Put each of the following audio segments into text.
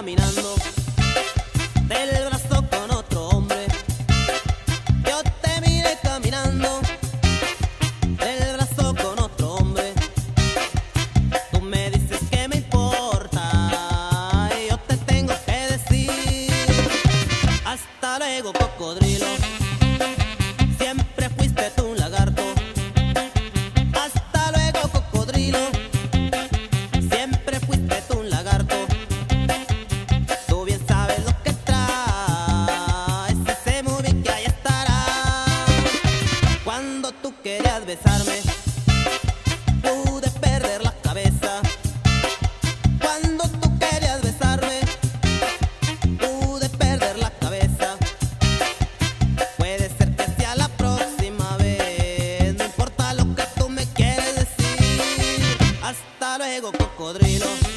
del brazo con otro hombre. Yo te miré caminando del brazo con otro hombre. Tú me dices que me importa y yo te tengo que decir hasta luego cocodrilo. Siempre fuiste tú un lagarto. Besarme, pude perder la cabeza. Cuando tú querías besarme, pude perder la cabeza. Puede ser que sea la próxima vez, no importa lo que tú me quieres decir. Hasta luego, cocodrilo.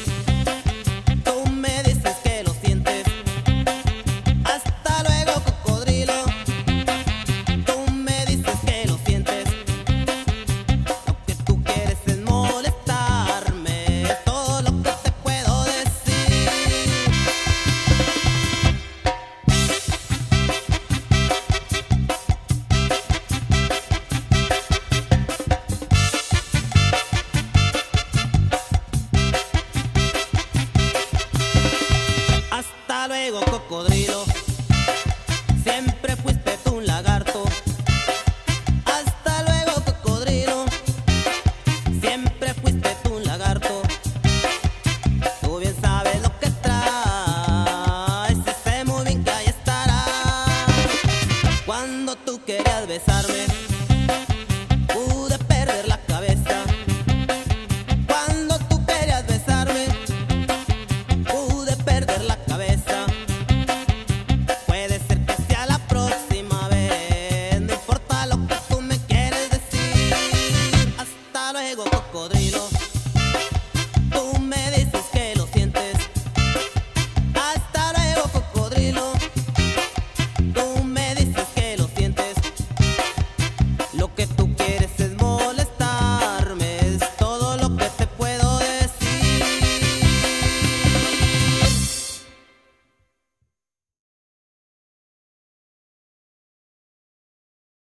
Siempre fuiste tú un lagarto. Hasta luego, cocodrilo. Siempre fuiste tú un lagarto. Tú bien sabes lo que traes. Sé muy bien que ahí estará. Cuando tú querías besarme, cocodrilo. Tú me